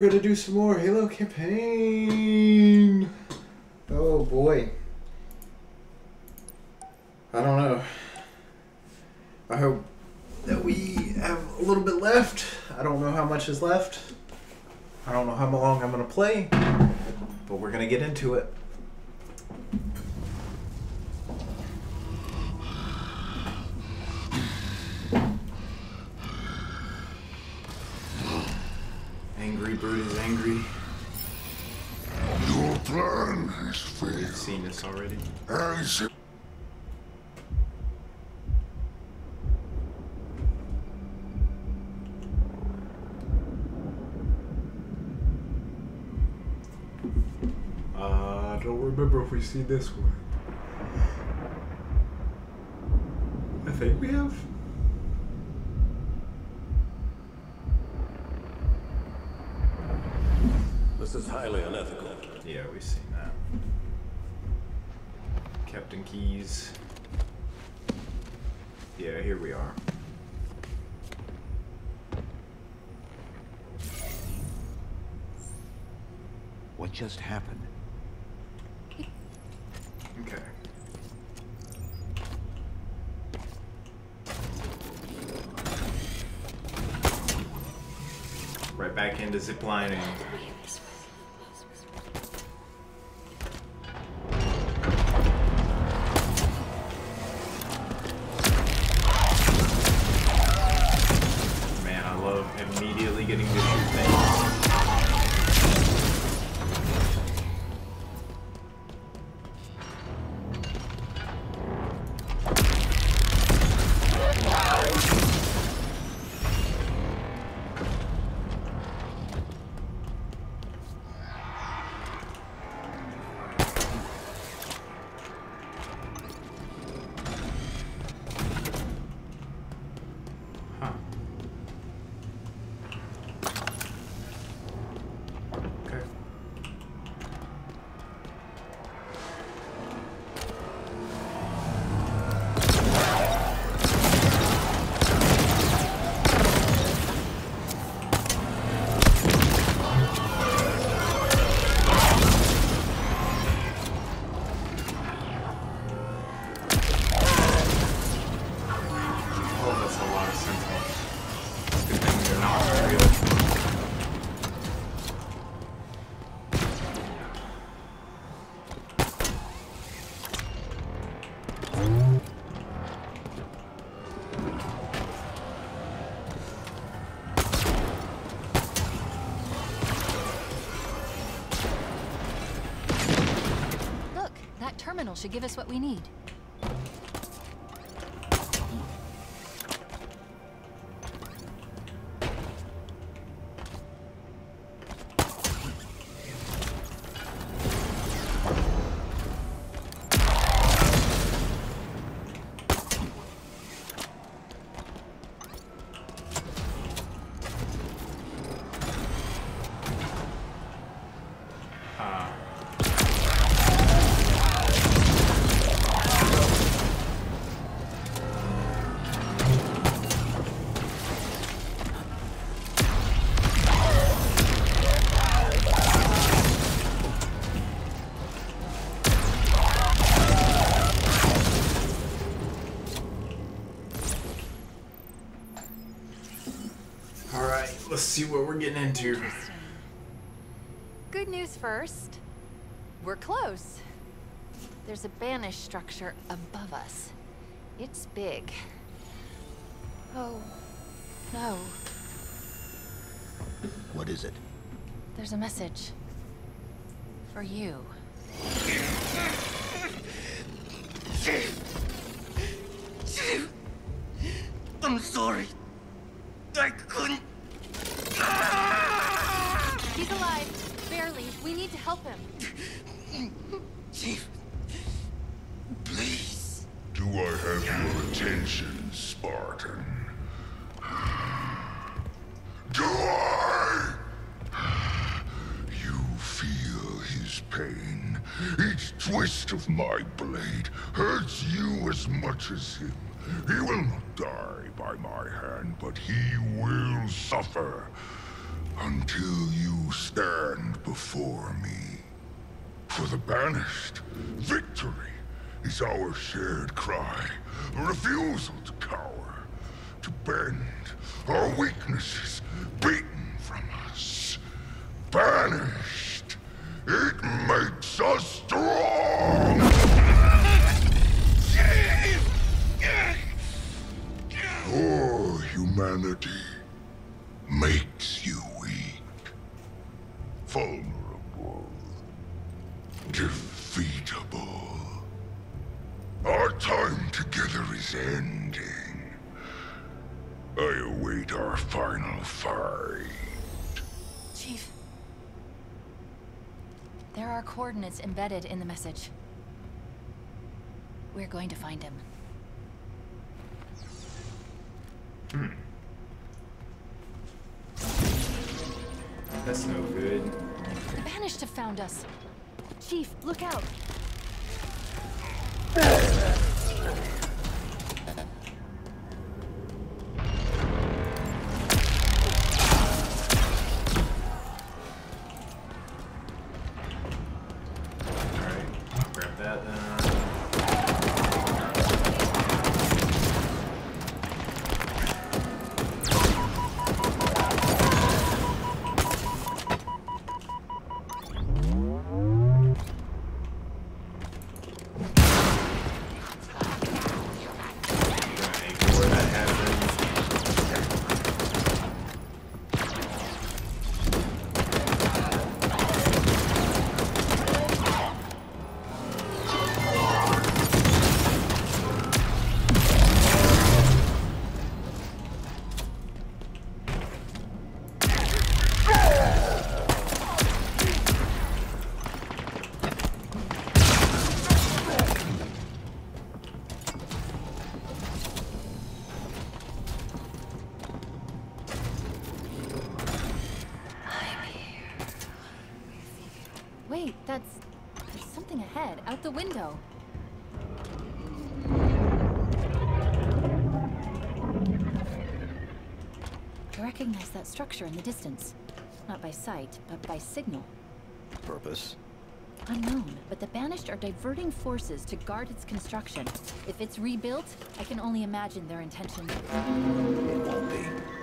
We're gonna do some more Halo campaign. Oh boy. I don't know. I hope that we have a little bit left. I don't know how much is left. I don't know how long I'm gonna play, but we're gonna get into it. Angry Brute is angry. Your plan has I've seen this already. As Uh, I don't remember if we see this one. I think we have. This is highly unethical. Yeah, we've seen that. Captain Keys. Yeah, here we are. What just happened? Okay. Right back into ziplining. Should give us what we need. See what we're getting into. Good news first. We're close. There's a banished structure above us. It's big. Oh, no. What is it? There's a message. For you. My blade hurts you as much as him. He will not die by my hand, but he will suffer. until you stand before me. For the banished, victory is our shared cry, a refusal to cower, to bend our weaknesses beaten from us. Banished, it makes us embedded in the message. We're going to find him. Hmm. That's no good. The Banished have found us. Chief, look out. Structure in the distance. Not by sight, but by signal. Purpose? Unknown, but the Banished are diverting forces to guard its construction. If it's rebuilt, I can only imagine their intentions. It won't be.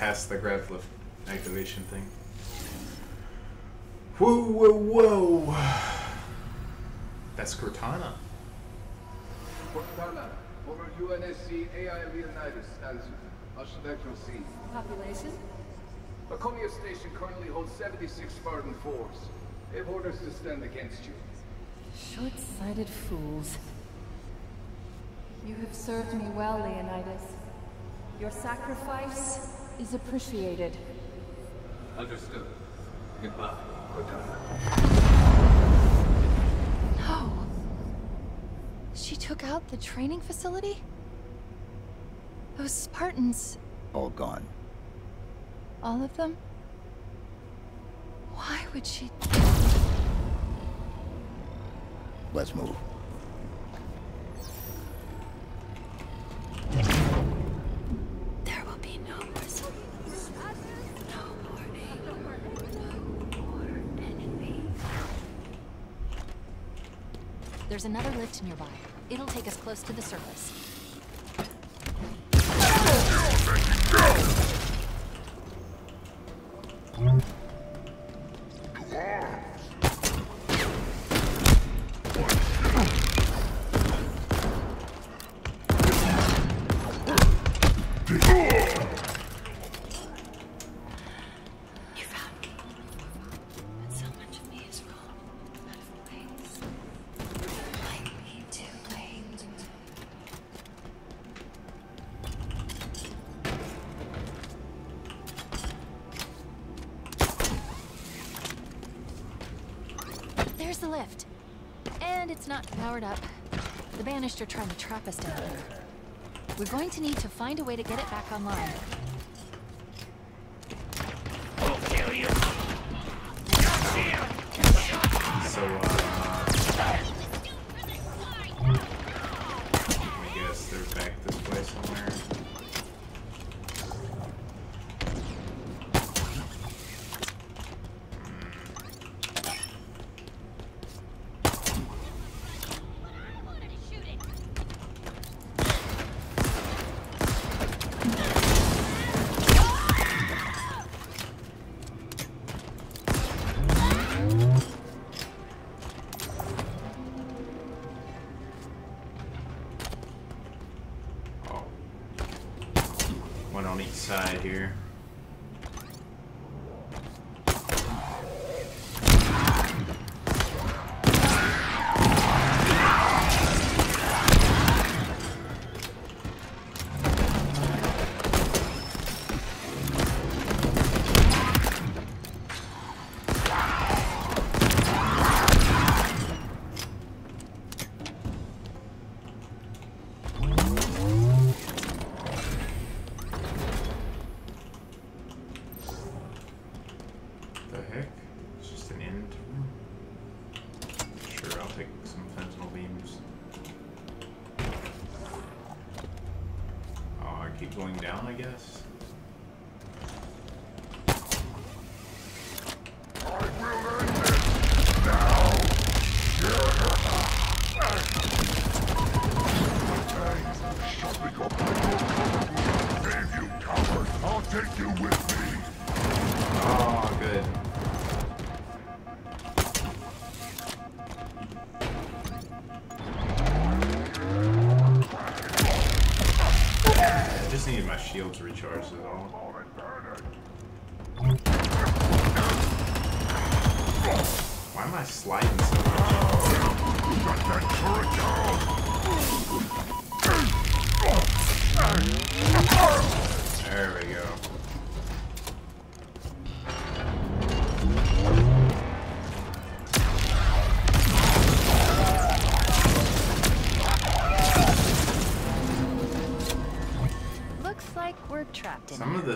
Past the grav lift activation thing. Whoa, whoa, whoa! That's Cortana. Cortana, former UNSC AI Leonidas as stands Ashlekel C. Population? Laconia Station currently holds 76 Spartan force. They have orders to stand against you. Short-sighted fools. You have served me well, Leonidas. Your sacrifice is appreciated. Understood. Goodbye, Cortana. No. She took out the training facility? Those Spartans, All gone. all of them? Why would she... Let's move. There will be no more Spartans. No more anger. No more enemy. There's another lift nearby. It'll take us close to the surface. Powered up. The Banished are trying to trap us down here. We're going to need to find a way to get it back online.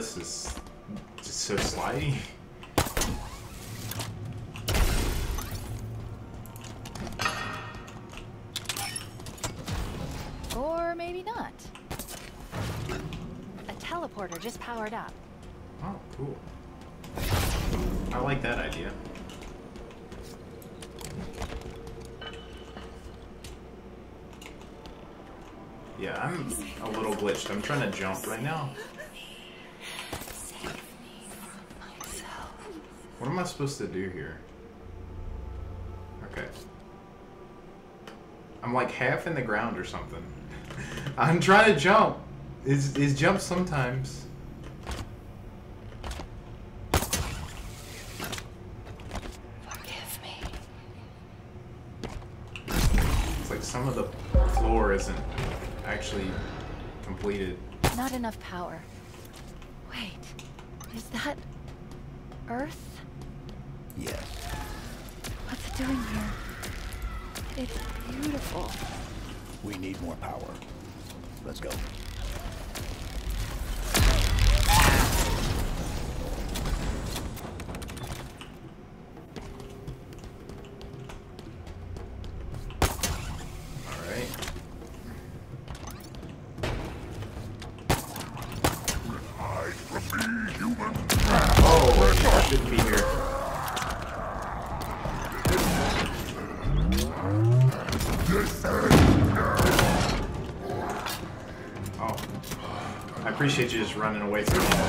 This is just so slidey. Or maybe not. A teleporter just powered up. Oh, cool. I like that idea. Yeah, I'm a little glitched. I'm trying to jump right now. What am I supposed to do here? Okay. I'm like half in the ground or something. I'm trying to jump. Is is jump sometimes. Forgive me. It's like some of the floor isn't actually completed. Not enough power. Wait, is that Earth? Yes. What's it doing here? It's beautiful. We need more power. Let's go. Appreciate you just running away from me.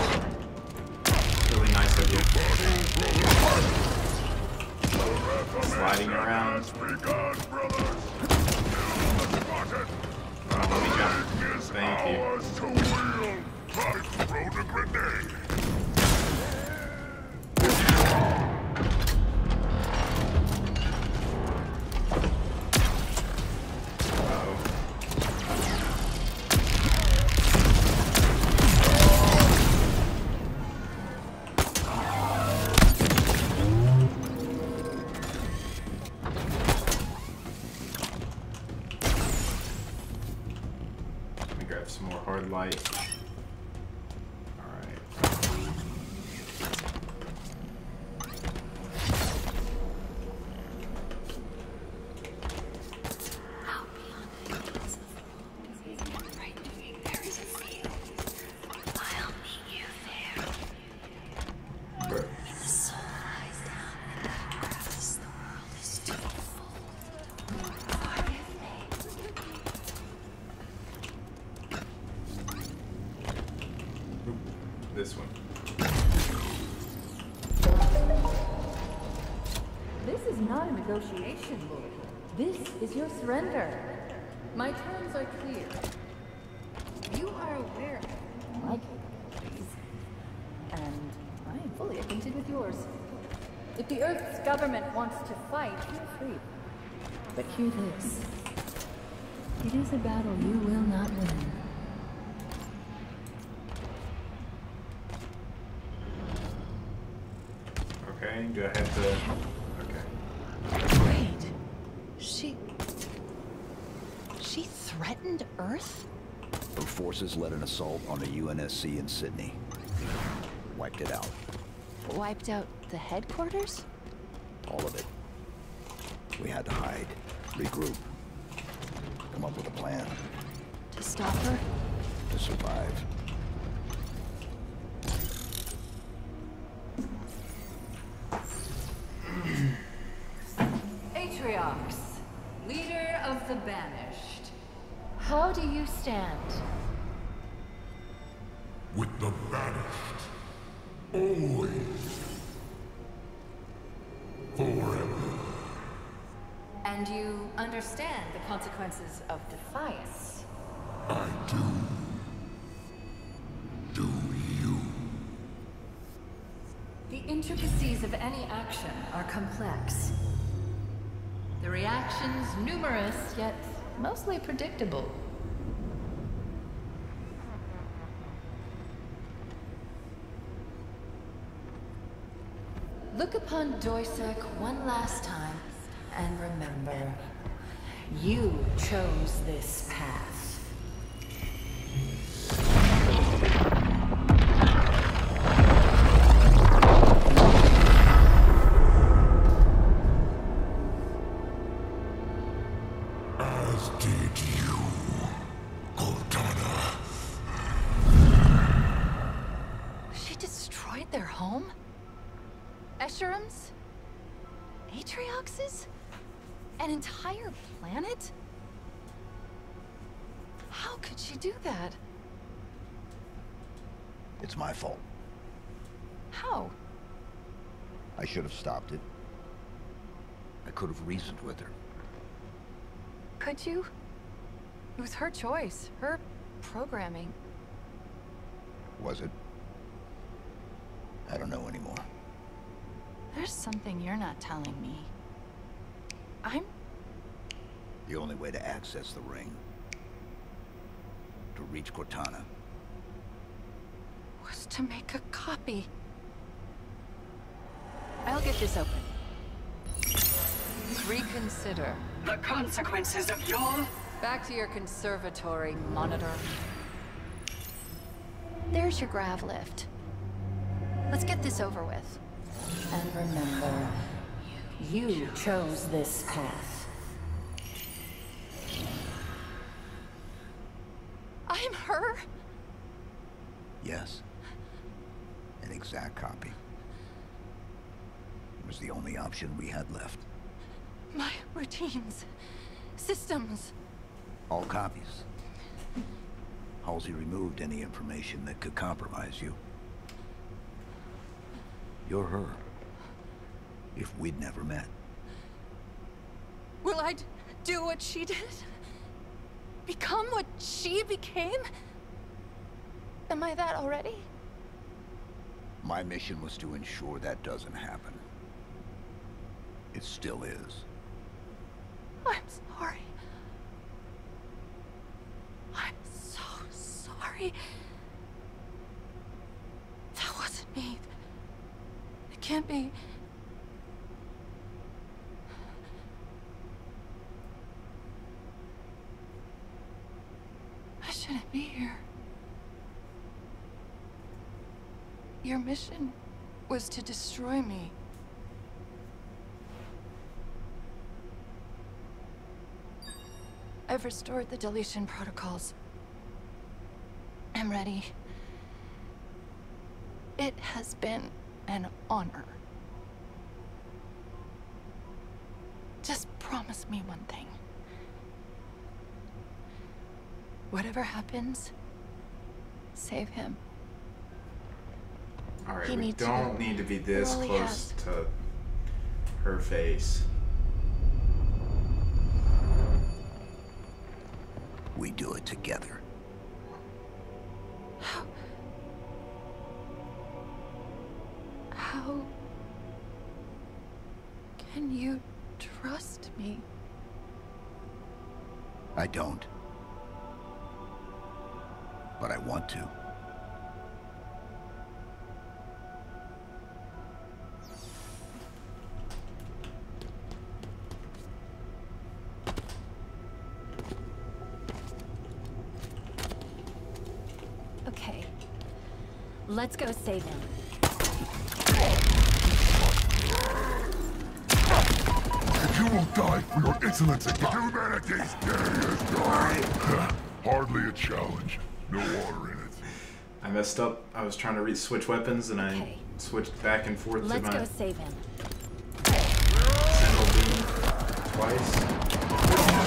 Surrender. My terms are clear. You are aware of my capabilities, and I am fully acquainted with yours. If the Earth's government wants to fight, feel free. But hear this. It is a battle you will not win. Okay, do I have to... Okay. Wait. She. She threatened Earth? Her forces led an assault on the UNSC in Sydney. Wiped it out. Wiped out the headquarters? All of it. We had to hide, regroup, And you understand the consequences of defiance. I do. Do you? The intricacies of any action are complex. The reactions numerous, yet mostly predictable. Look upon Doisac one last time and remember, you chose this path. Could have reasoned with her. Could you? It was her choice, her programming. Was it? I don't know anymore. There's something you're not telling me. I'm The only way to access the ring, to reach Cortana, was to make a copy. I'll get this open. Reconsider. The consequences of your... Back to your conservatory, monitor. There's your grav lift. Let's get this over with. And remember, you chose this path. I'm her? yes. An exact copy. It was the only option we had left. My routines, systems. All copies. Halsey removed any information that could compromise you. You're her. If we'd never met. Will I do what she did? Become what she became? Am I that already? My mission was to ensure that doesn't happen. It still is. I'm sorry. I'm so sorry. That wasn't me. It can't be. I shouldn't be here. Your mission was to destroy me. I've restored the deletion protocols. I'm ready. It has been an honor. Just promise me one thing. Whatever happens, save him. All right, He we don't go. need to be this close has. to her face. Do it together. How can you trust me? I don't. Let's go save him. You will die for your insolence again. Humanity's day is done. Hardly a challenge. No water in it. I messed up. I was trying to re- switch weapons and I Okay. switched back and forth Let's to go my save him. sentinel beam twice.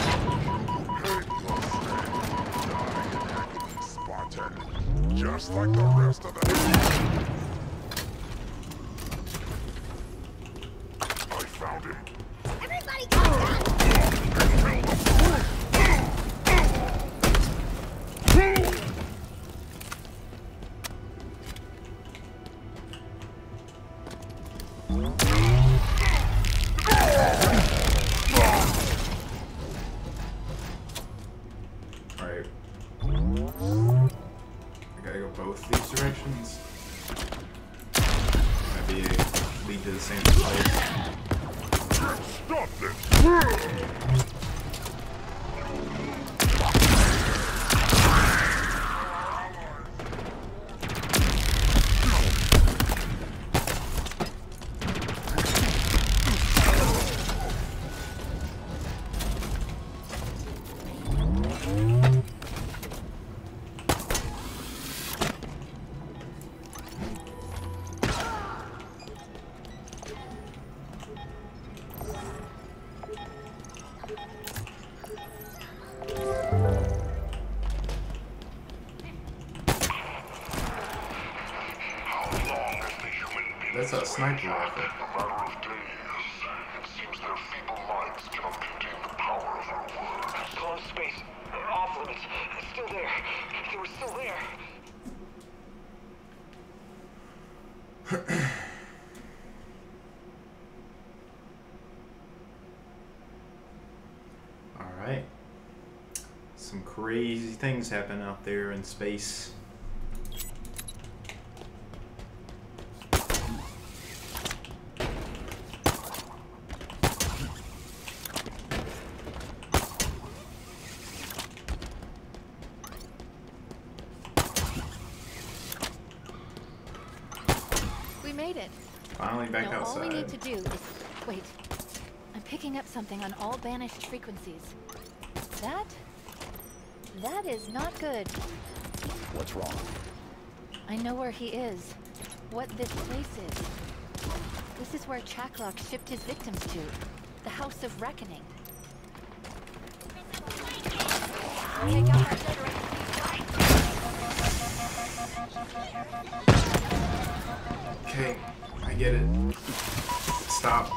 Just like the rest Sniper rifle. It seems feeble minds cannot contain the power of space. Still there. They were still there. Alright. Some crazy things happen out there in space. We made it. Finally back now all we need outside. to do is wait. I'm picking on all banished frequencies. That that is not good. What's wrong? I know where he is. What this place is. This is where Chaklock shipped his victims to. The House of Reckoning. Take out that generator. Okay, I get it. Stop.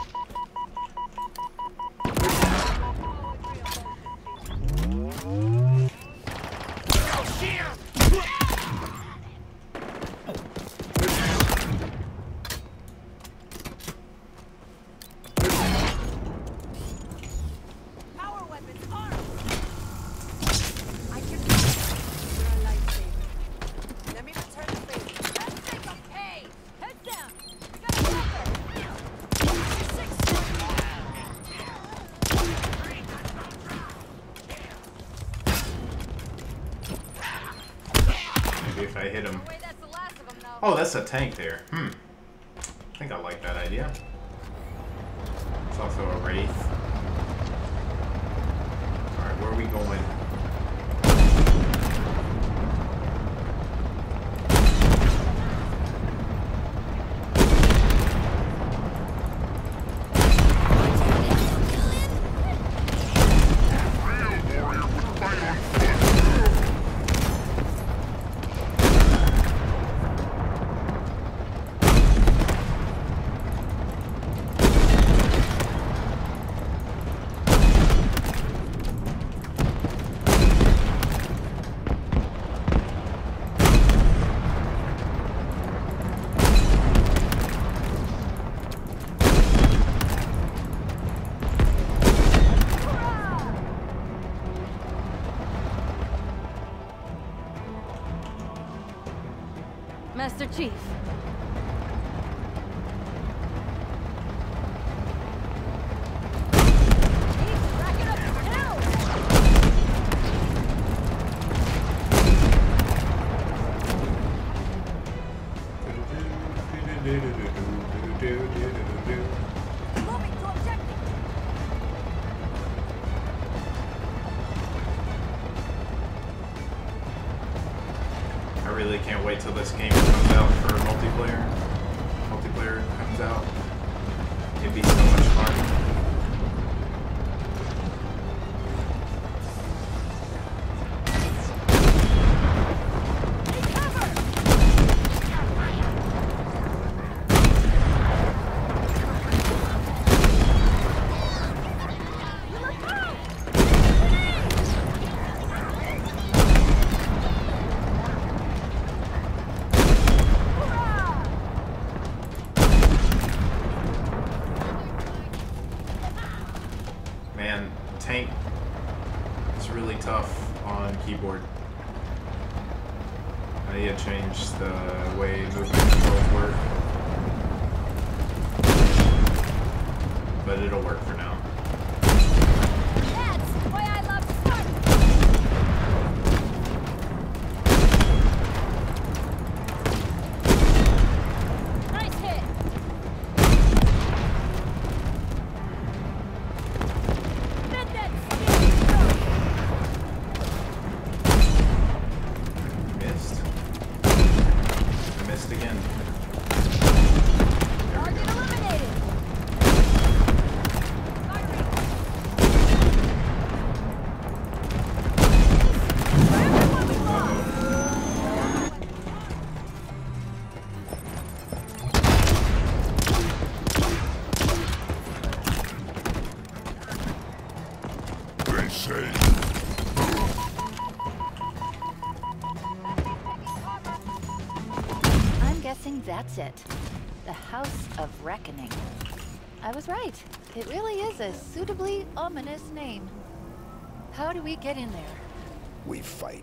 Power weapons armed. I can You're a lightsaber. Let me return the favor. Let's take a pay. Heads down. We got a weapon. Maybe if I hit him. Wait, that's the last of them, that's a tank there. Hmm. I think I like that idea. It's also a wraith. I really can't wait till this game comes out for multiplayer. Multiplayer comes out. It'd be so much fun. That's it. The House of Reckoning. I was right. It really is a suitably ominous name. How do we get in there? We fight.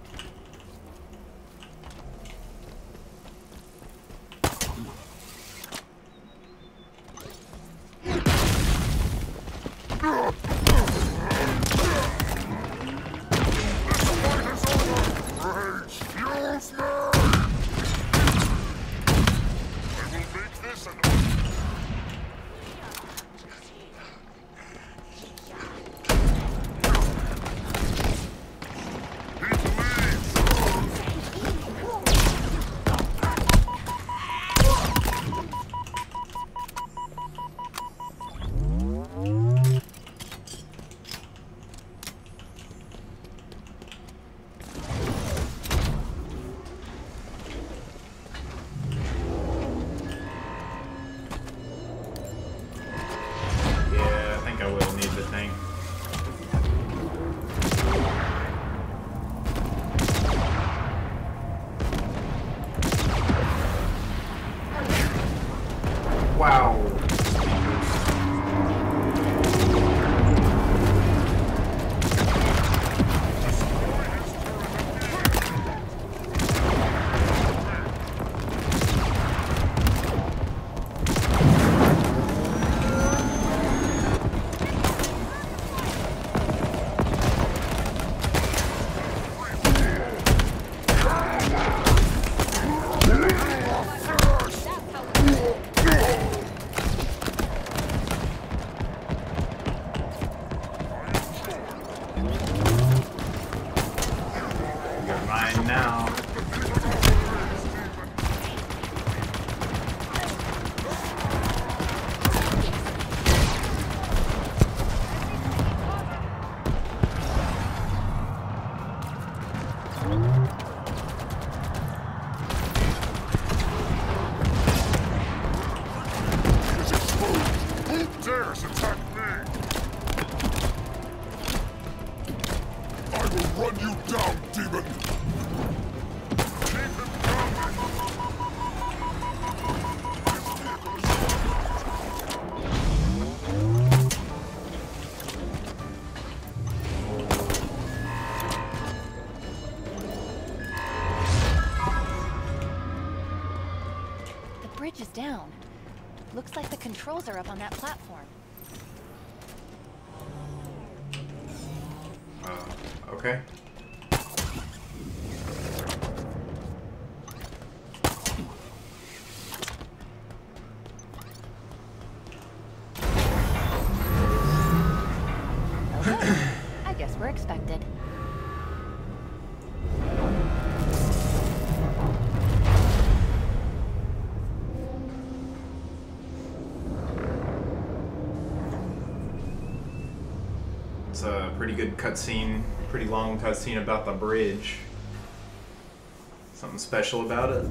Down. Looks like the controls are up on that platform. Cutscene, pretty long cutscene about the bridge. Something special about it.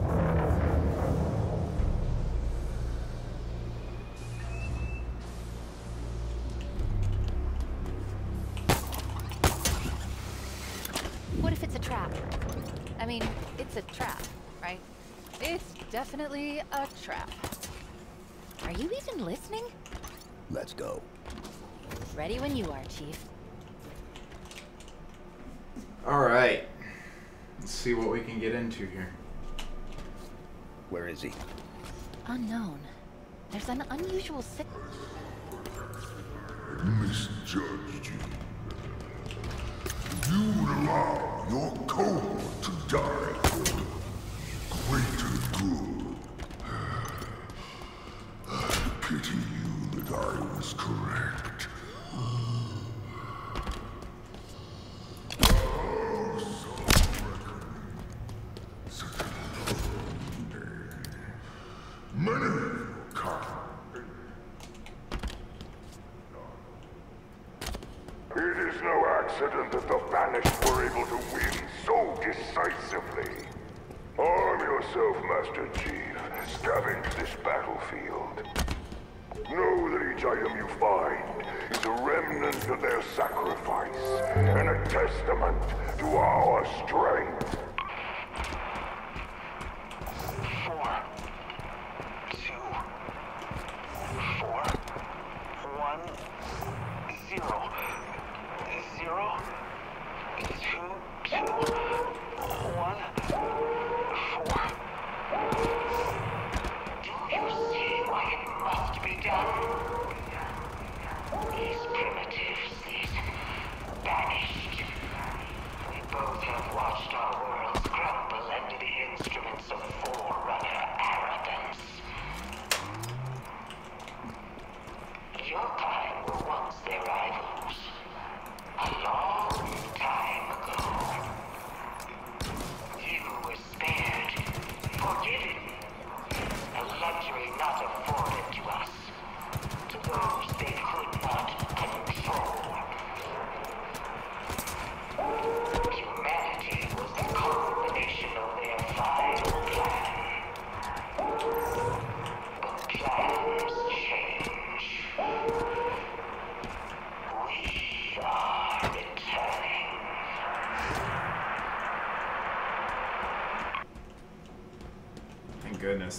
What if it's a trap? I mean, it's a trap, right? It's definitely a trap. Are you even listening? Let's go. Ready when you are, Chief. Alright. Let's see what we can get into here. Where is he? Unknown. There's an unusual sick.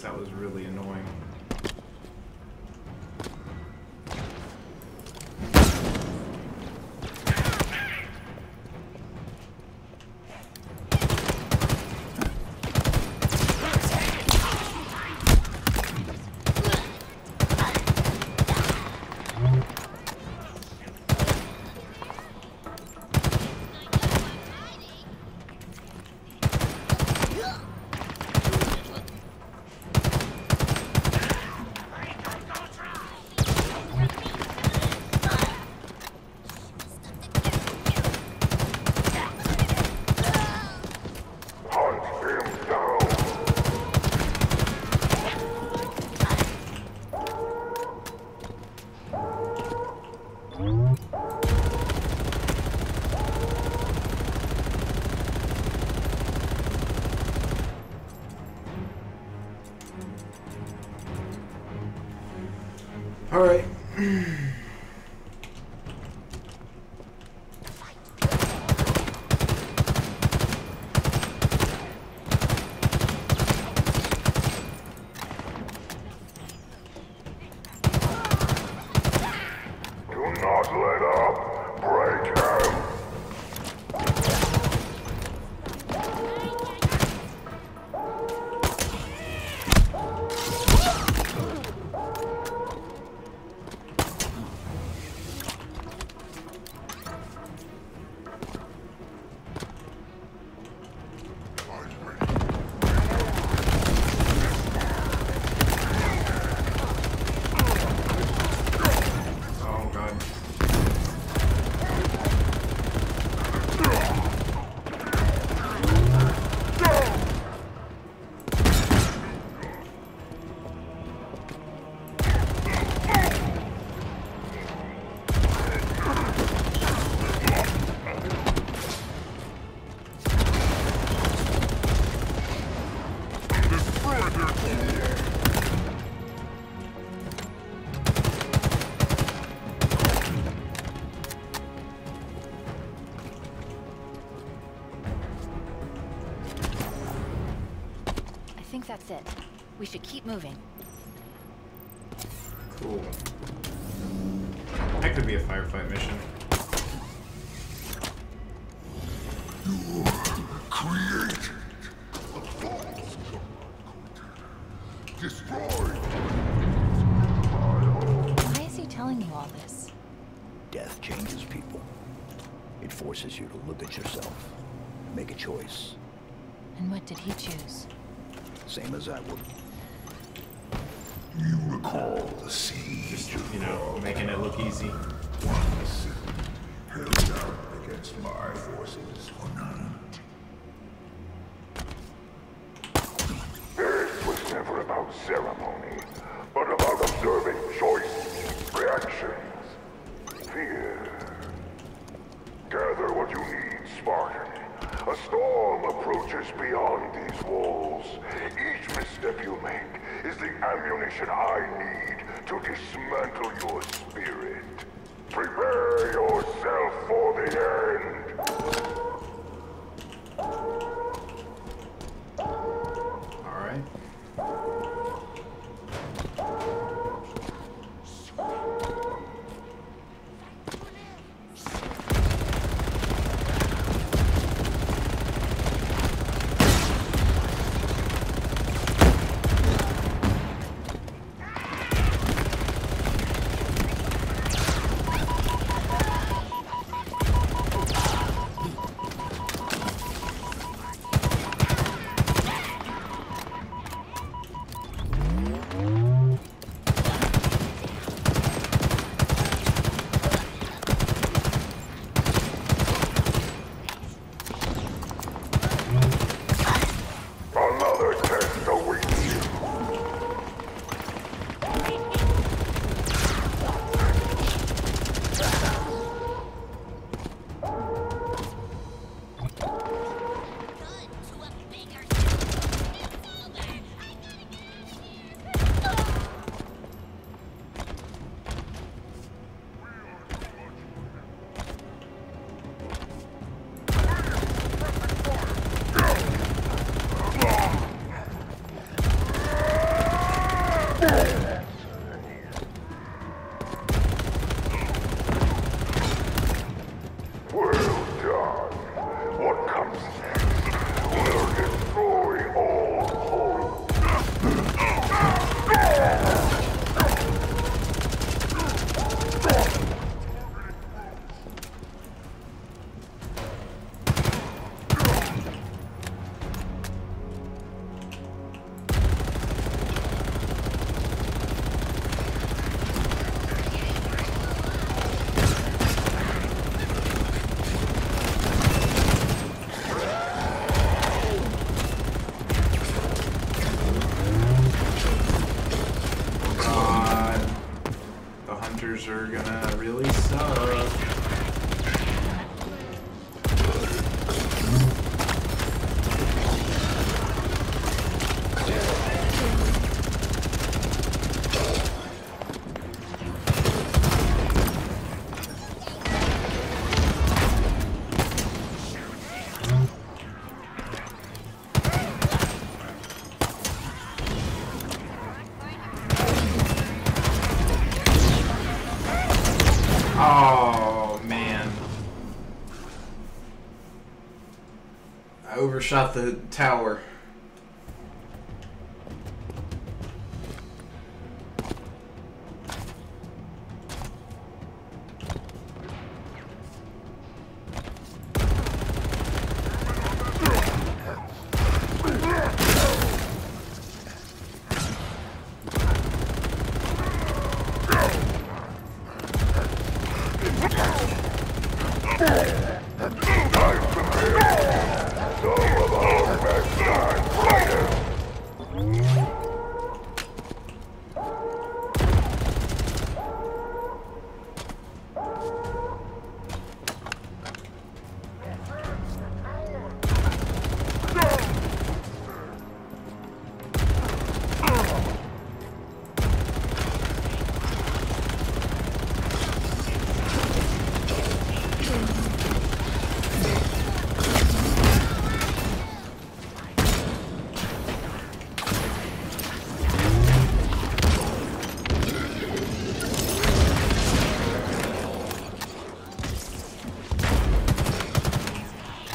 that was That's it. We should keep moving. same as I would. You recall the siege Just, you know, making it look easy. One held out against my forces on Overshot the tower.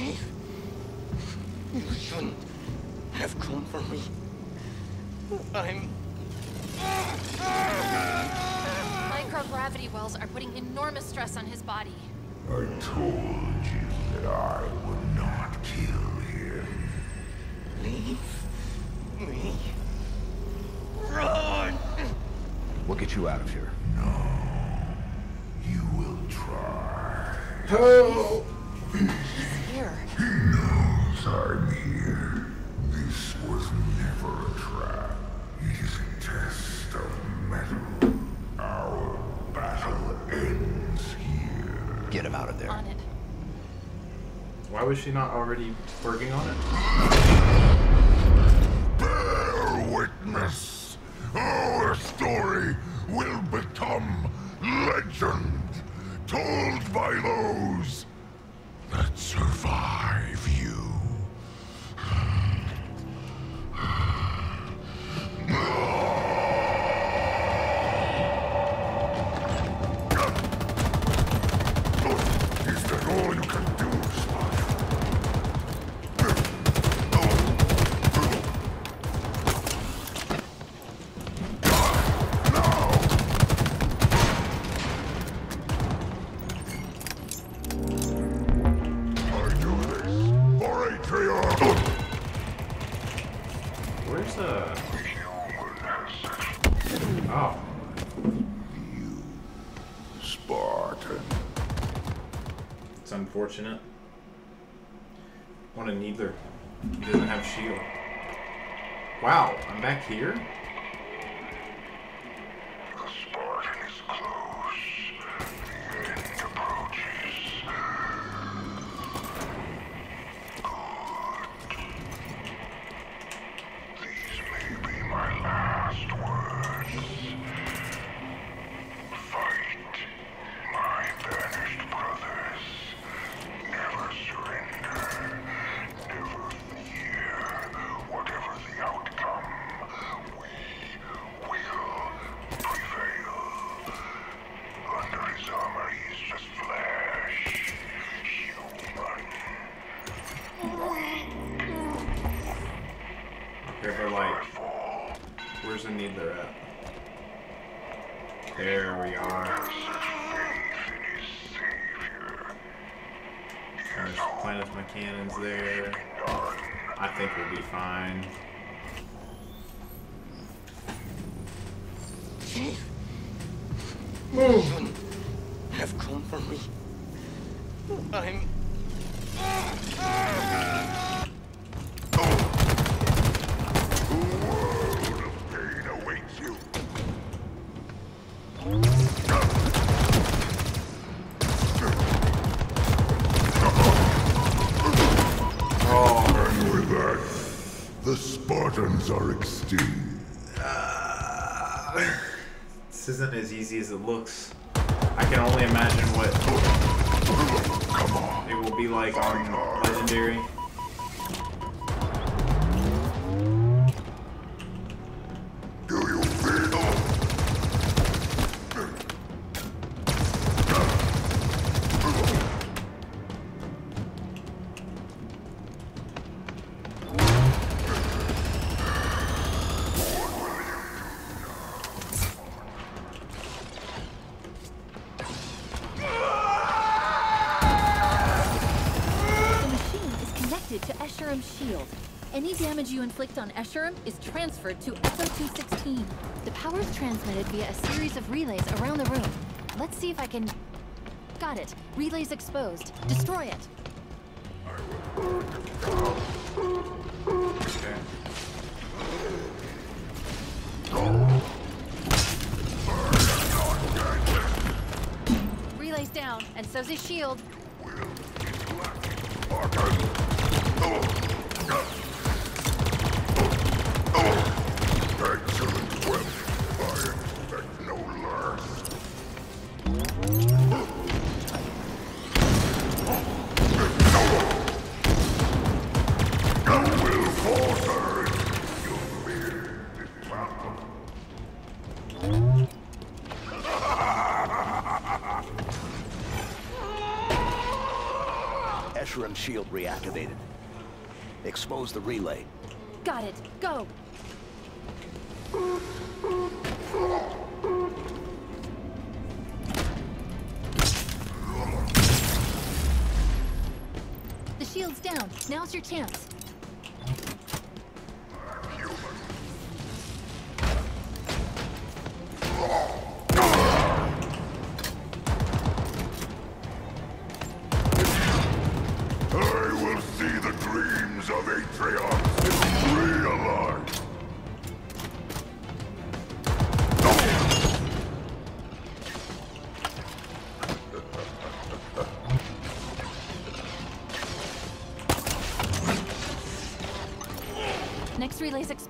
Dave, you shouldn't have come for me. I'm... Microgravity wells are putting enormous stress on his body. I told you that I would not kill him. Leave me. Run! We'll get you out of here. No. You will try. Help! Why was she not already working on it? unfortunate. One a needler. He doesn't have shield. Wow, I'm back here? Are extinct. Ah, this isn't as easy as it looks. I can only imagine what it will be like on Legendary. Inflict on Escharum is transferred to SO-216. The power's transmitted via a series of relays around the room. Let's see if I can... Got it. Relay's exposed. Destroy it. Relay's down, and so's his shield. Escharum shield reactivated. Expose the relay. Got it. Go. The shield's down. Now's your chance.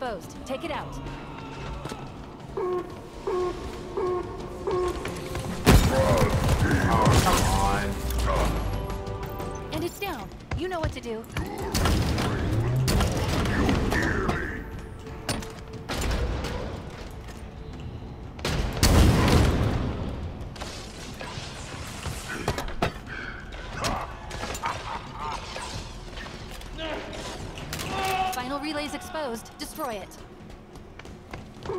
Exposed. Take it out.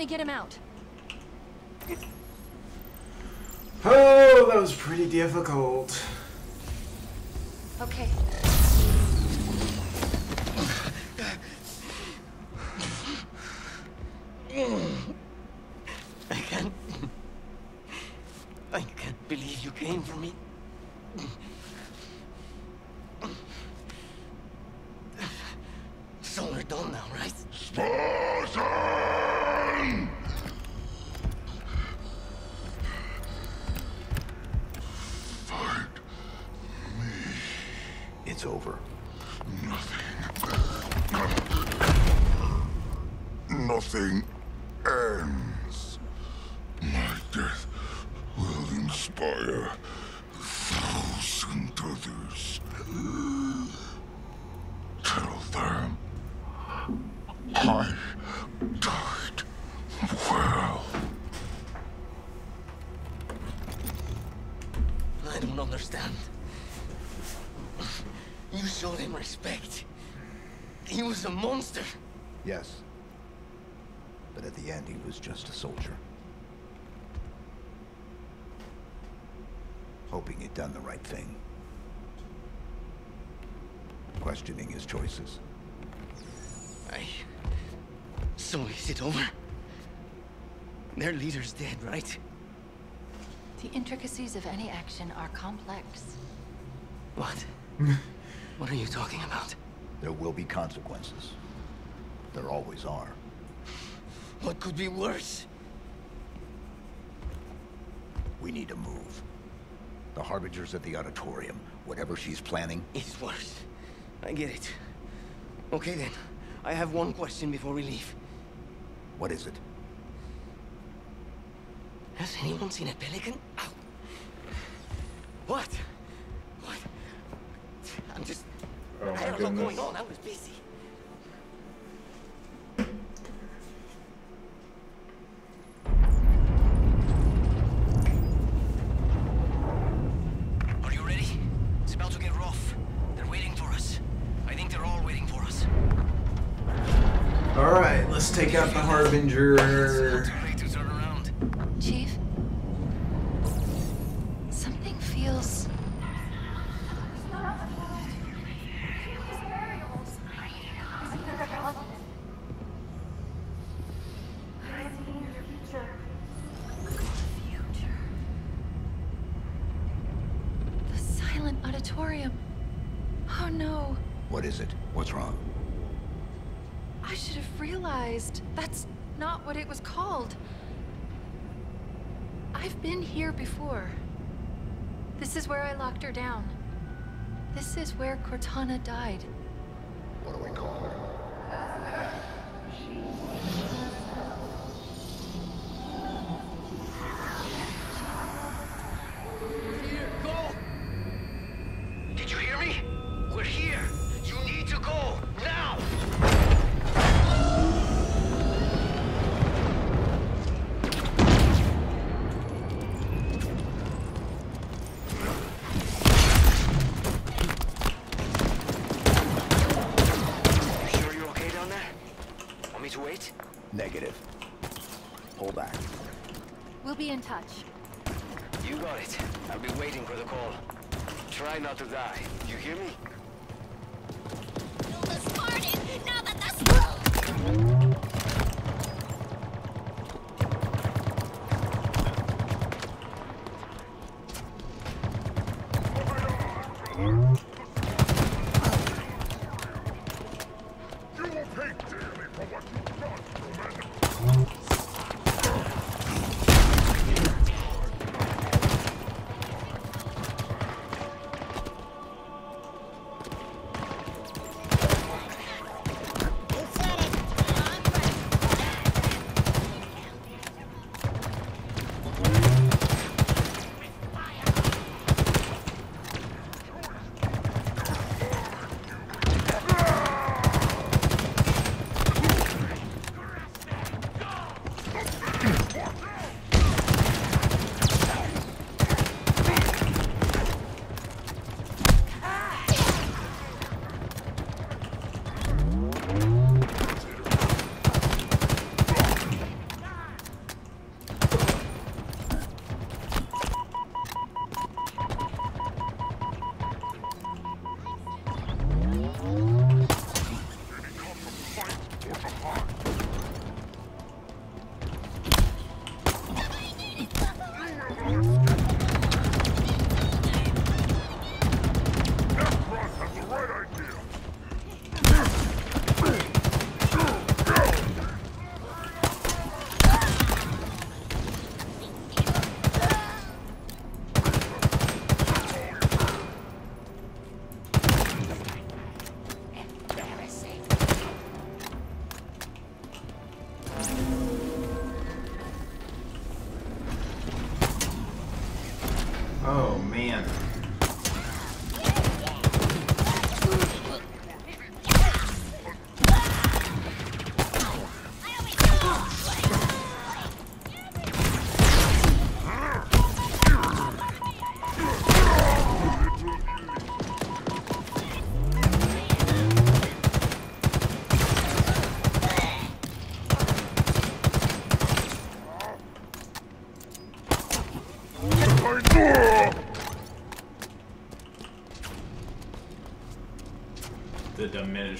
me get him out. Monster. Yes. But at the end, he was just a soldier. Hoping he'd done the right thing. Questioning his choices. I... So is it over? Their leader's dead, right? The intricacies of any action are complex. What? what are you talking about? There will be consequences. There always are. What could be worse? We need to move. The Harbingers at the auditorium, whatever she's planning, It's worse. I get it. Okay then. I have one question before we leave. what is it? Has anyone seen a pelican? Ow. What? What? I'm just... Oh I my had a lot going on. I was busy. Been here before. This is where I locked her down. This is where Cortana died. Not to die.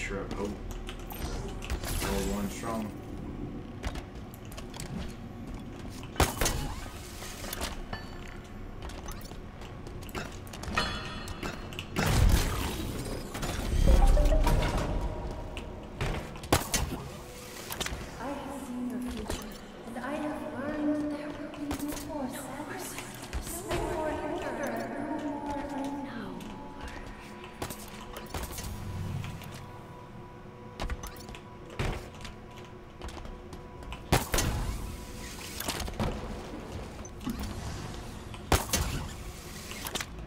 Diminisher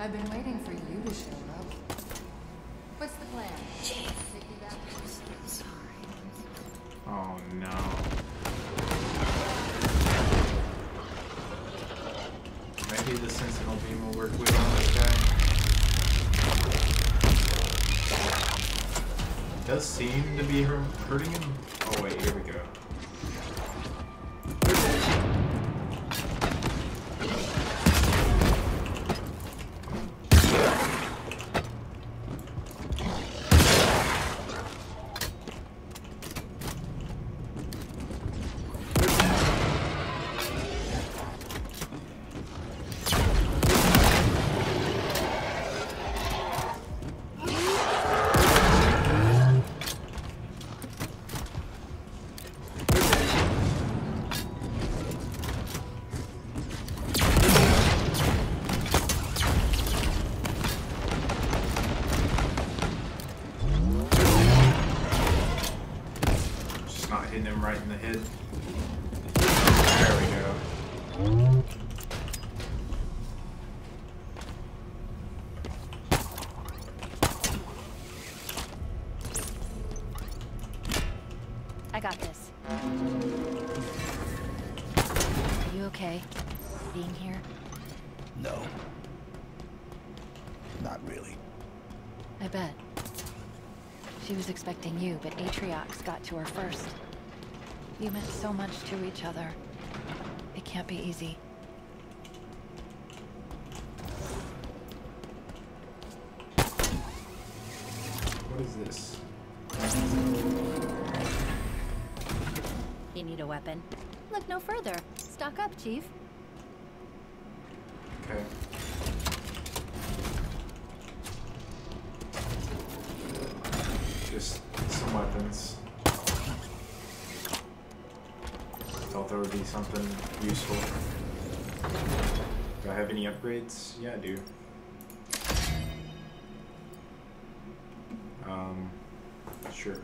I've been waiting for you to show up. What's the plan? Oh no. Maybe the Sentinel beam will work with on this guy. Does seem to be hur- hurting him. I got this. Are you okay? Being here? No. Not really. I bet. She was expecting you, but Atriox got to her first. You meant so much to each other. It can't be easy. Further. Stock up, Chief. Okay. Just some weapons. I thought there would be something useful. Do I have any upgrades? Yeah, I do. Um, sure.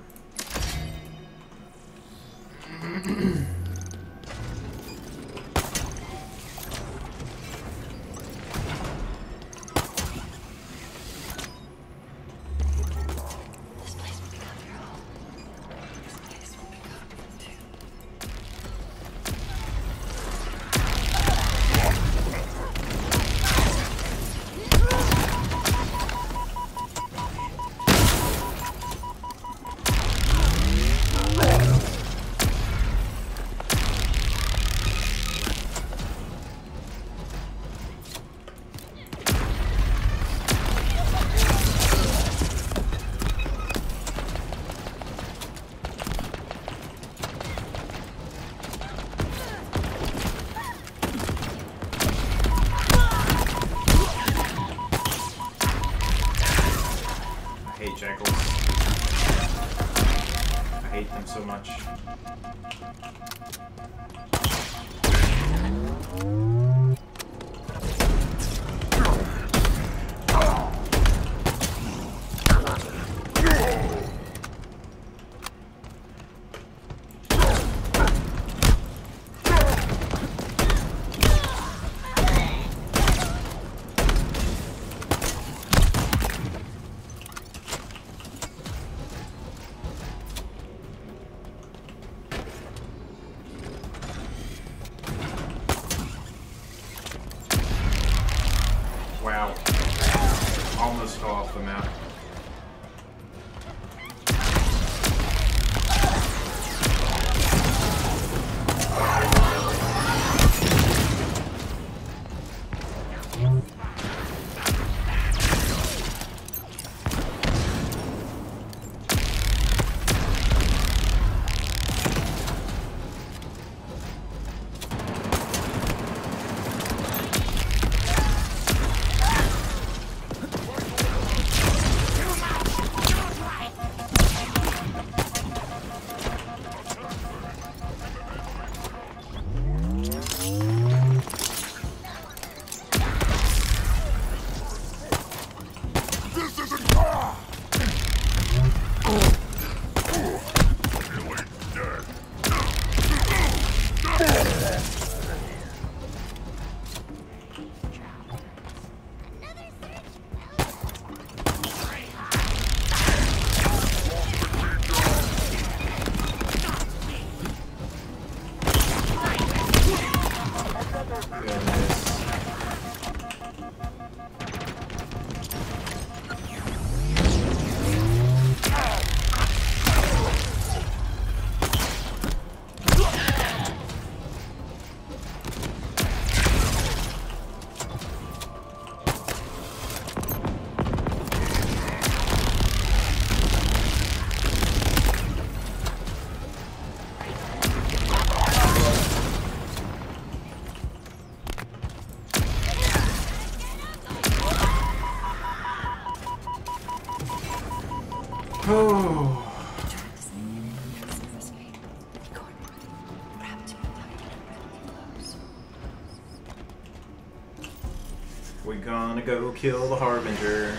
go kill the Harbinger.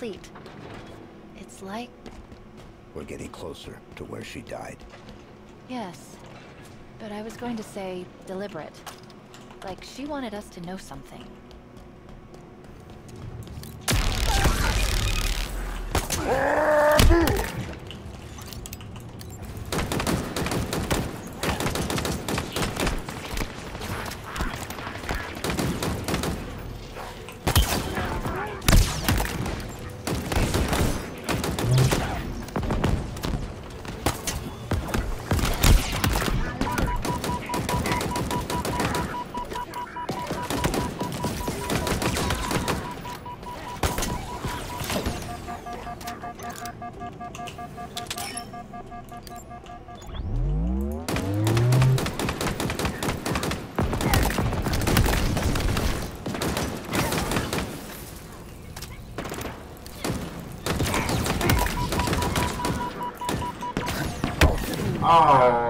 complete. It's like... We're getting closer to where she died. Yes. But I was going to say deliberate. Like, she wanted us to know something. Oh.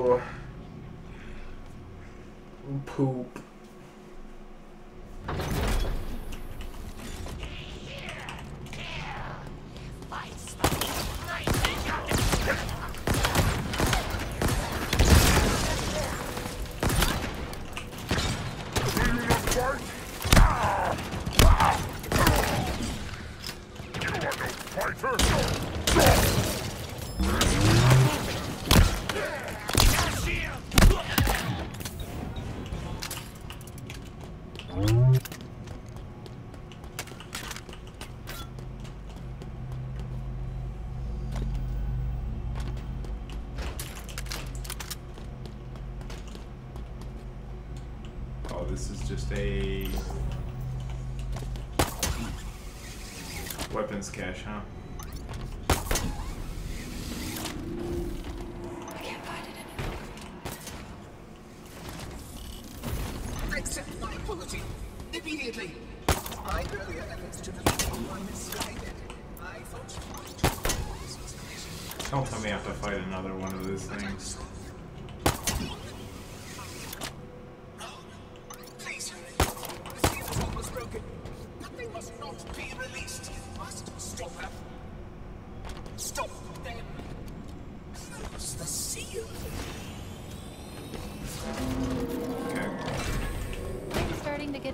poop. cash, huh?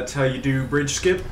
that's how you do bridge skip.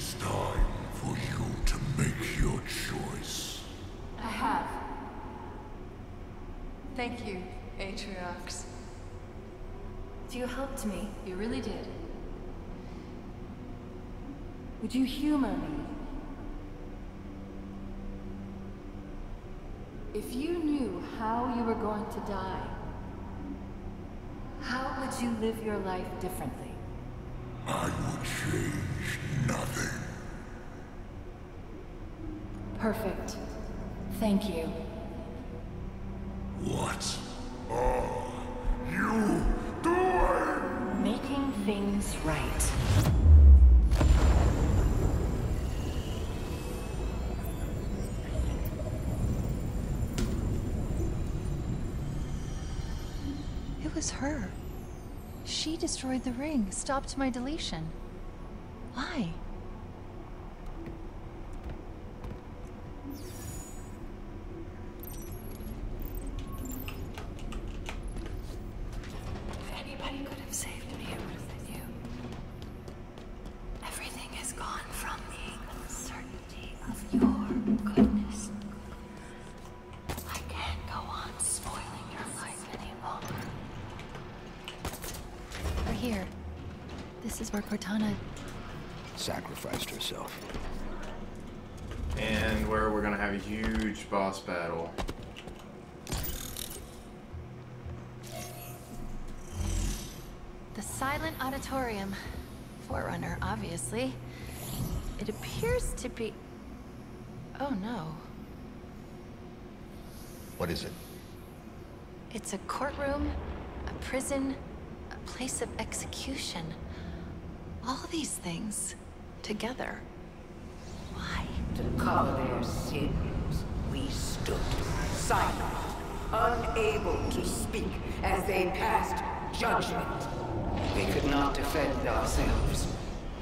is time for you to make your choice. I have. Thank you, Atriox. You helped me. You really did. Would you humor me? If you knew how you were going to die, how would you live your life differently? I would change. Perfect. Thank you. What are you doing? Making things right. It was her. She destroyed the ring, stopped my deletion. Why? Silent Auditorium. Forerunner, obviously. It appears to be. Oh no. What is it? It's a courtroom, a prison, a place of execution. All these things together. Why? To cover their sins, we stood silent, unable to speak as they passed judgment. We could not defend ourselves.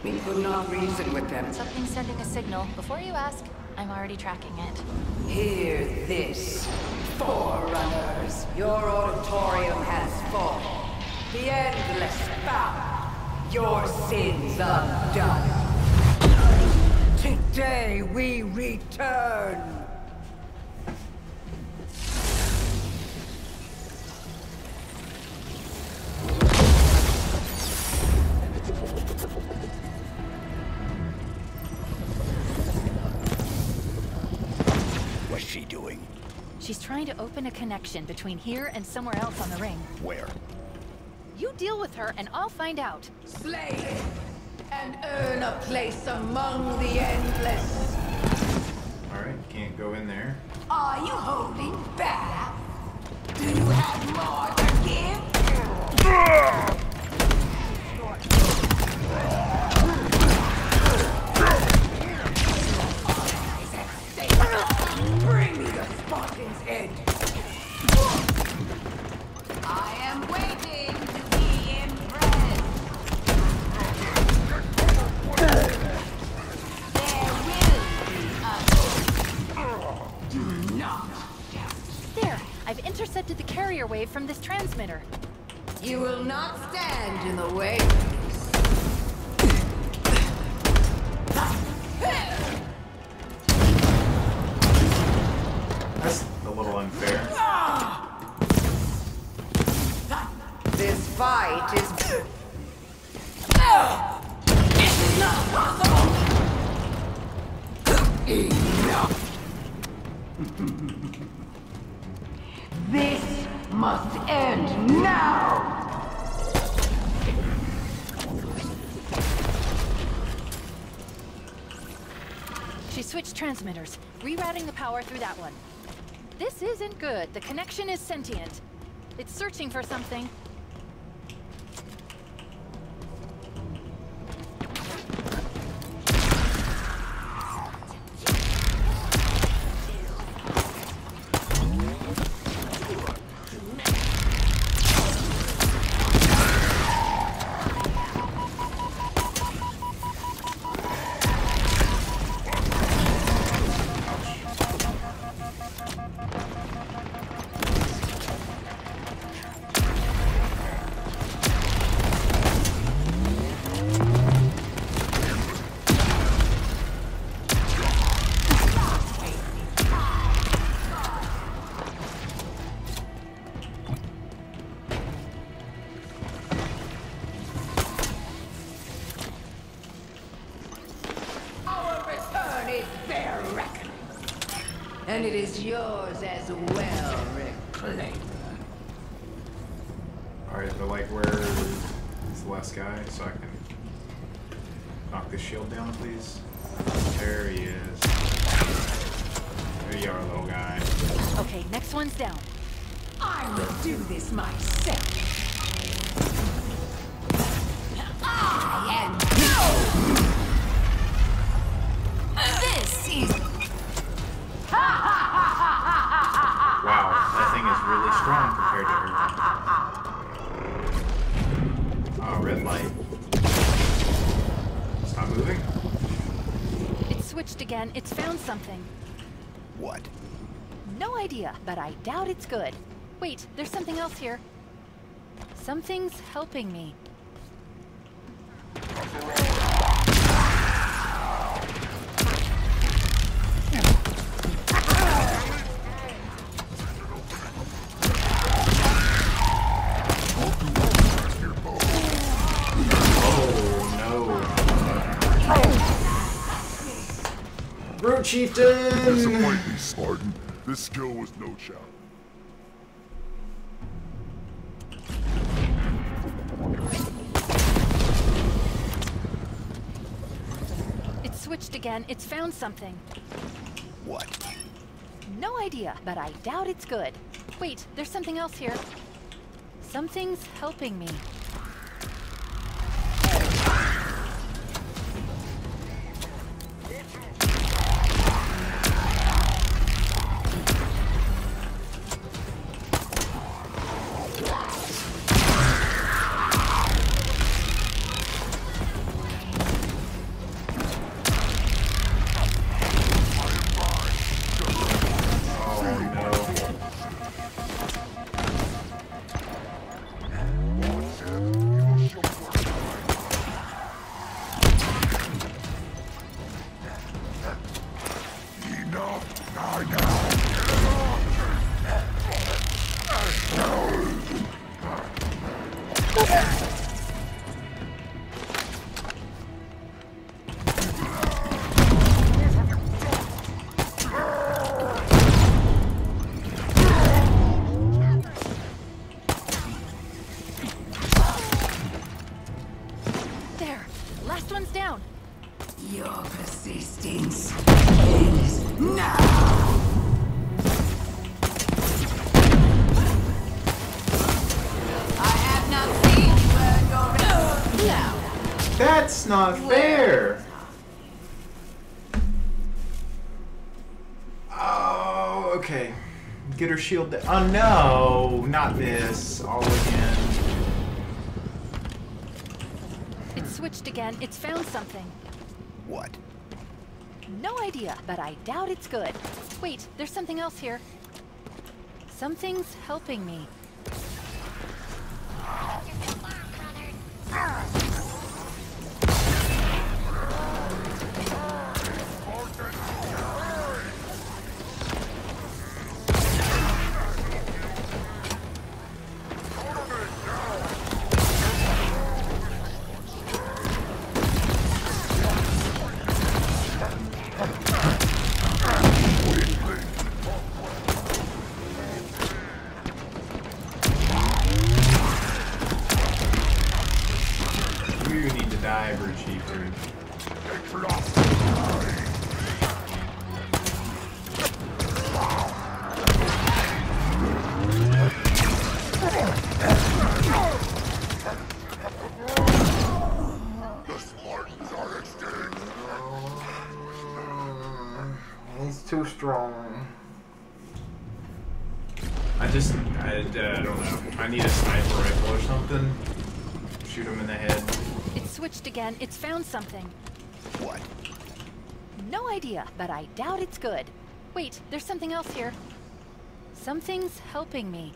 We could not reason with them. Something's sending a signal. Before you ask, I'm already tracking it. Hear this, Forerunners. Your auditorium has fallen. The endless bound. Your sins undone. Today we return. Open a connection between here and somewhere else on the ring. Where? You deal with her and I'll find out. Slay and earn a place among the endless. Alright, can't go in there. Are you holding back? Do you have more to give? Bring me the Spartan's head. I am waiting to be impressed. There will be a Do not There! I've intercepted the carrier wave from this transmitter. You will not stand in the way. Fight is. This is not possible. Enough. This must end now. She switched transmitters, rerouting the power through that one. This isn't good. The connection is sentient. It's searching for something. Yours as well, Reclaimer. Alright, but like where is the last guy so I can knock this shield down please? There he is. There you are, little guy. Okay, next one's down. I will do this myself. Something. What? No idea, but I doubt it's good. Wait, there's something else here. Something's helping me. Chieftain! Disappoint me, Spartan. This skill was no challenge. It's switched again. It's found something. What? No idea, but I doubt it's good. Wait, there's something else here. Something's helping me. Not fair! Oh, okay. Get her shield down. Oh no! Not this. All again. It's switched again. It's found something. What? No idea, but I doubt it's good. Wait, there's something else here. Something's helping me. Strong. I just, I, uh, I don't know. I need a sniper rifle or something. Shoot him in the head. It's switched again. It's found something. What? No idea, but I doubt it's good. Wait, there's something else here. Something's helping me.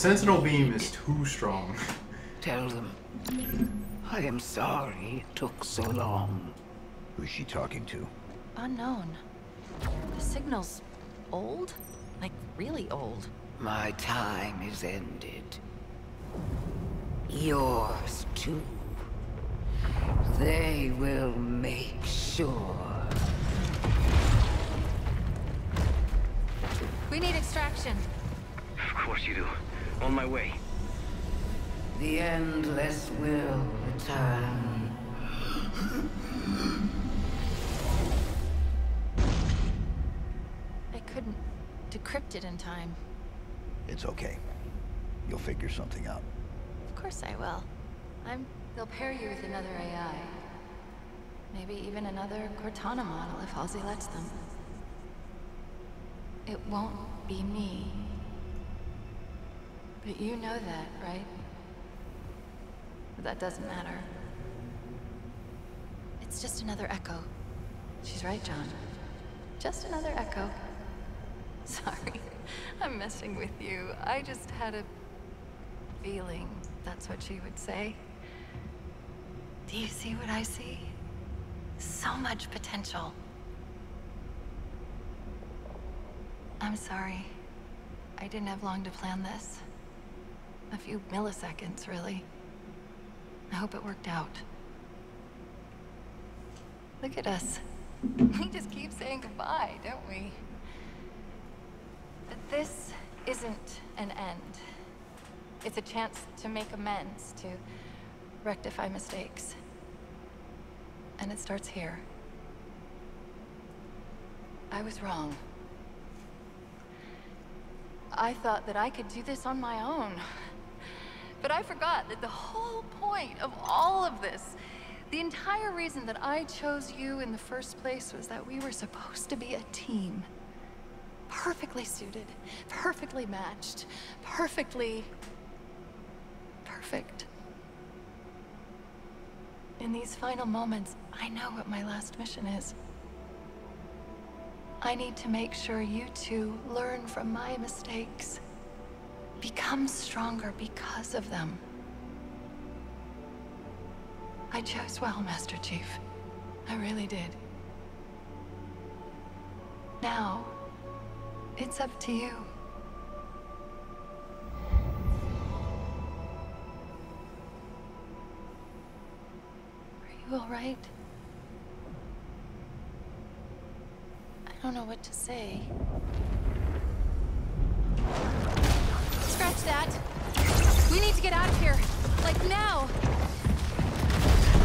Sentinel beam is too strong. Tell them. I am sorry it took so long. Who's she talking to? Unknown. The signal's old? Like, really old. My time is ended. Yours, will. I couldn't decrypt it in time. It's okay. You'll figure something out. Of course I will. I'm... They'll pair you with another AI. Maybe even another Cortana model if Halsey lets them. It won't be me. But you know that, right? But that doesn't matter. It's just another echo. She's right, John. Just another echo. Sorry, I'm messing with you. I just had a feeling that's what she would say. Do you see what I see? So much potential. I'm sorry. I didn't have long to plan this. A few milliseconds, really. I hope it worked out. Look at us. We just keep saying goodbye, don't we? But this isn't an end. It's a chance to make amends, to rectify mistakes. And it starts here. I was wrong. I thought that I could do this on my own. But I forgot that the whole point of all of this, the entire reason that I chose you in the first place was that we were supposed to be a team. Perfectly suited, perfectly matched, perfectly... perfect. In these final moments, I know what my last mission is. I need to make sure you two learn from my mistakes. Become stronger because of them. I chose well, Master Chief. I really did. Now, it's up to you. Are you alright? I don't know what to say. Scratch that. We need to get out of here. Like now.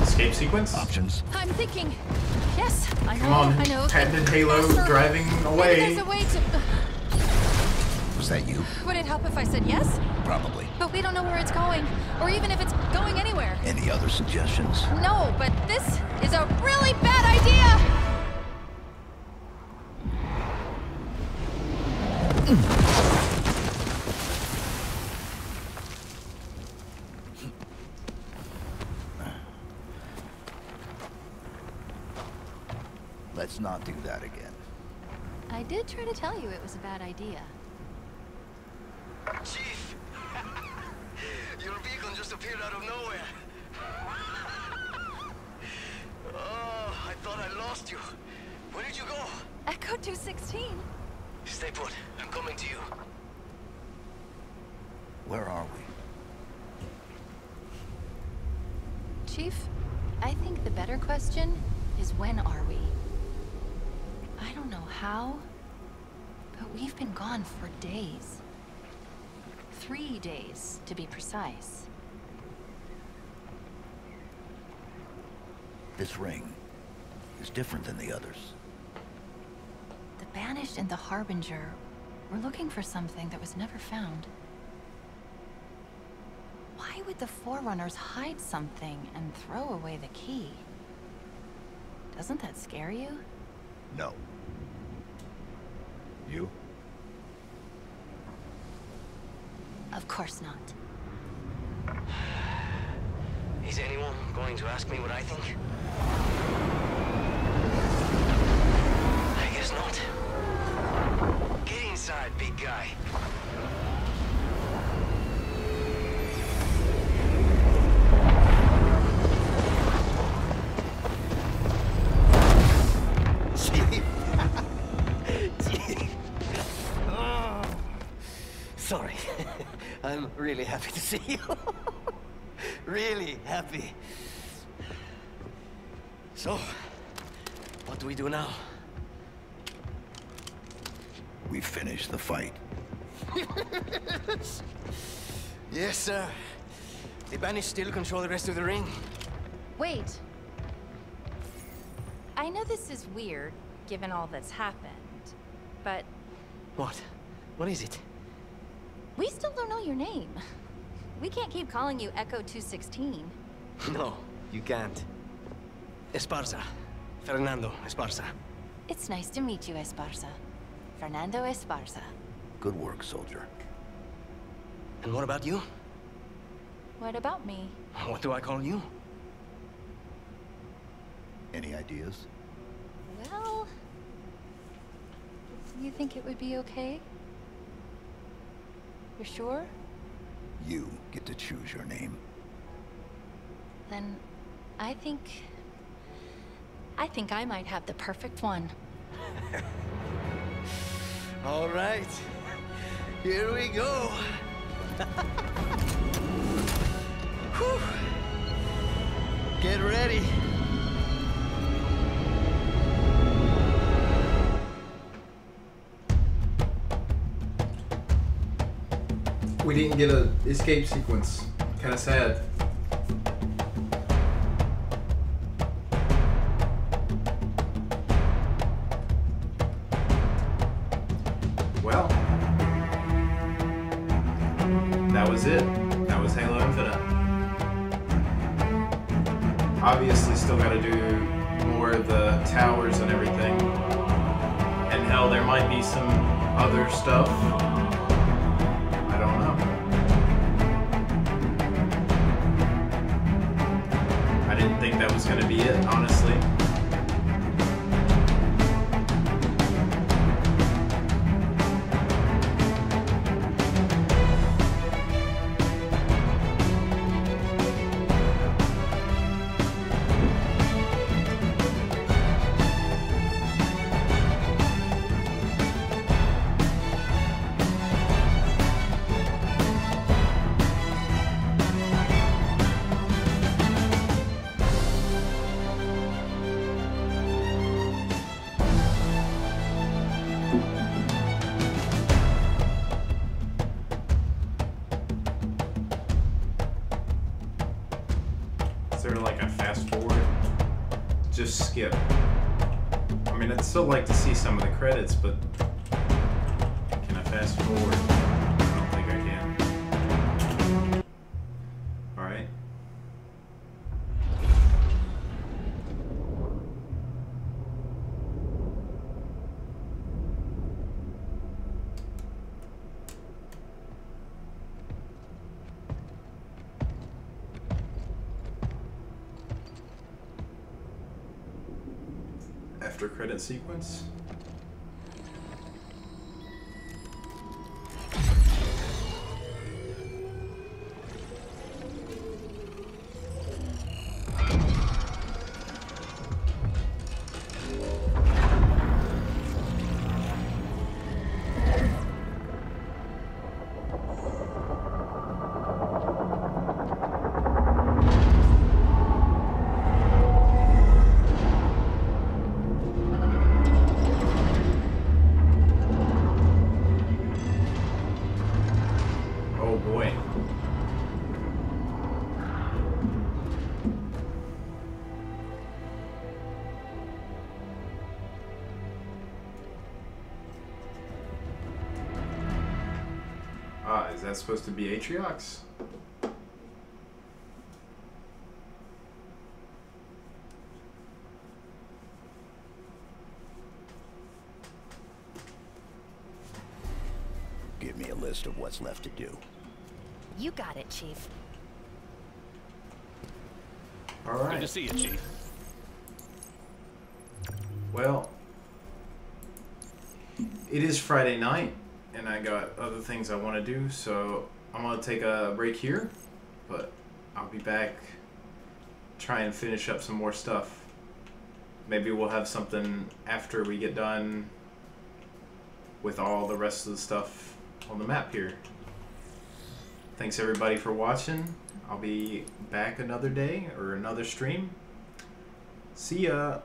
Escape sequence? Options. I'm thinking. Yes, I know, Come on, I know. Ted and Halo Faster. driving Maybe away. there's a way to... Was that you? Would it help if I said yes? Probably. But we don't know where it's going, or even if it's going anywhere. Any other suggestions? No, but this is a really bad idea! Mm. Let's not do that again. I did try to tell you it was a bad idea. Chief! Your beacon just appeared out of nowhere. oh, I thought I lost you. Where did you go? Echo 216? Stay put. I'm coming to you. Where are we? Chief, I think the better question is when are we? I don't know how, but we've been gone for days. Three days, to be precise. This ring is different than the others. The Banished and the Harbinger were looking for something that was never found. Why would the Forerunners hide something and throw away the key? Doesn't that scare you? No. You? Of course not. Is anyone going to ask me what I think? Really happy to see you. really happy. So, what do we do now? We finish the fight. yes, sir. The Banished still control the rest of the ring. Wait. I know this is weird, given all that's happened, but What? What is it? We still don't know your name. We can't keep calling you Echo 216. No, you can't. Esparza. Fernando Esparza. It's nice to meet you, Esparza. Fernando Esparza. Good work, soldier. And what about you? What about me? What do I call you? Any ideas? Well... You think it would be okay? You're sure? You get to choose your name. Then I think... I think I might have the perfect one. All right. Here we go. Get ready. We didn't get a escape sequence. Kind of sad. Well, that was it. That was Halo Infinite. Obviously, still got to do more of the towers and everything. And hell, there might be some other stuff. Was going to be it, honestly. Credits, but can I fast forward? I don't think I can. Alright. After credit sequence. Ah, is that supposed to be Atriox? Give me a list of what's left to do. You got it, Chief. Alright. Good to see you, Chief. Well, it is Friday night, and I got other things I want to do, so I'm going to take a break here, but I'll be back, try and finish up some more stuff. Maybe we'll have something after we get done with all the rest of the stuff on the map here. thanks everybody for watching. I'll be back another day or another stream. See ya.